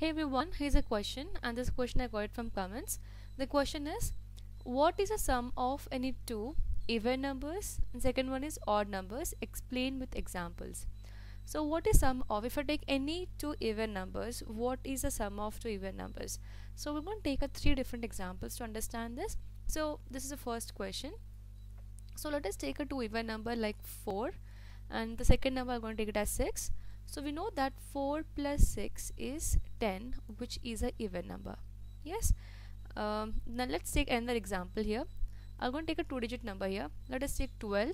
Hey everyone, here's a question and this question I got it from comments. The question is what is the sum of any two even numbers and second one is odd numbers explain with examples. So what is sum of if I take any two even numbers what is the sum of two even numbers? So we're going to take a three different examples to understand this. So this is the first question. So let us take a two even number like 4 and the second number I'm going to take it as 6 so we know that 4 plus 6 is 10 which is a even number. Yes. Um, now let's take another example here. I'm going to take a two digit number here. Let us take 12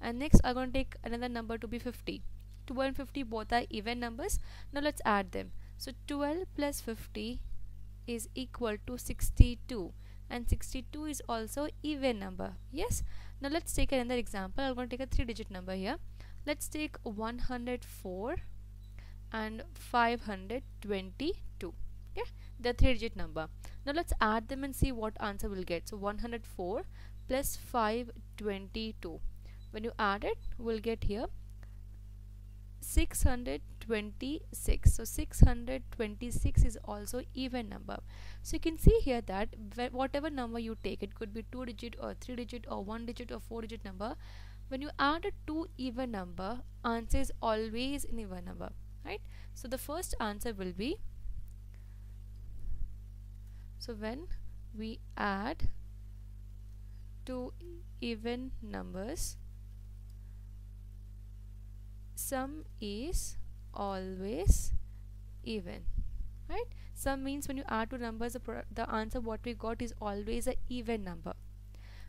and next I'm going to take another number to be 50. 12 and 50 both are even numbers. Now let's add them. So 12 plus 50 is equal to 62 and 62 is also even number. Yes. Now let's take another example. I'm going to take a three digit number here let's take 104 and 522 okay the three digit number. Now let's add them and see what answer we'll get. So 104 plus 522 when you add it we'll get here 626 so 626 is also even number. So you can see here that whatever number you take it could be two digit or three digit or one digit or four digit number when you add a two even number answer is always an even number right? So the first answer will be so when we add two even numbers sum is always even right? Sum means when you add two numbers the, the answer what we got is always a even number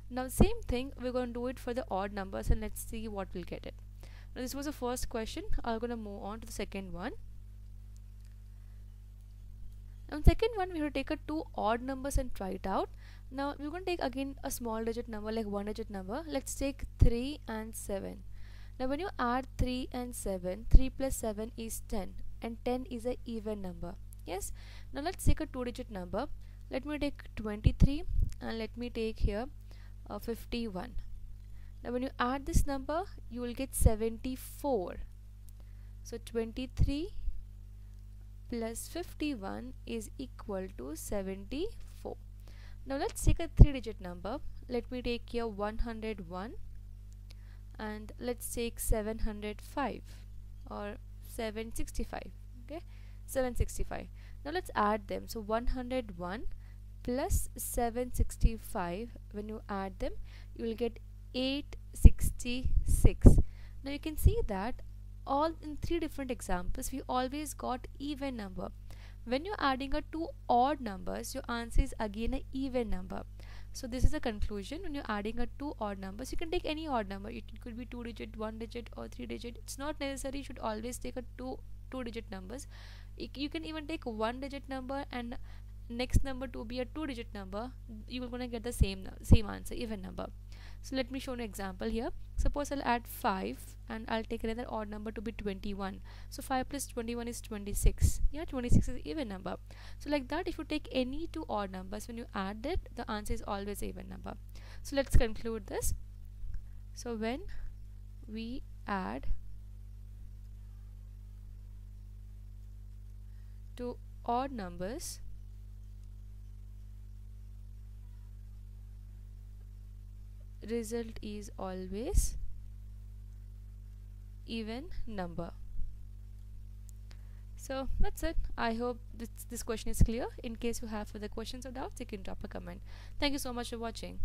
now same thing we're going to do it for the odd numbers and let's see what we'll get it. Now this was the first question. I'm going to move on to the second one. Now second one we will take a two odd numbers and try it out. Now we're going to take again a small digit number like one digit number. Let's take 3 and 7 now when you add 3 and 7 3 plus 7 is 10 and 10 is a even number. Yes? Now let's take a two digit number. Let me take 23 and let me take here uh, 51 now when you add this number you will get 74 so 23 plus 51 is equal to 74 now let's take a three digit number. Let me take here 101 and let's take 705 or 765 okay? 765 now let's add them. So 101 plus 765 when you add them you will get 866 now you can see that all in three different examples we always got even number. When you're adding a two odd numbers your answer is again a even number. So this is a conclusion. When you're adding a two odd numbers you can take any odd number. It could be two digit one digit or three digit. It's not necessary. You should always take a two two digit numbers. You can even take one digit number and next number to be a two digit number you are going to get the same same answer even number. So let me show an example here. Suppose I'll add 5 and I'll take another odd number to be 21 so 5 plus 21 is 26 yeah 26 is even number. So like that if you take any two odd numbers when you add it the answer is always even number. So let's conclude this. So when we add two odd numbers result is always even number. So that's it. I hope this, this question is clear. In case you have further questions or doubts you can drop a comment. Thank you so much for watching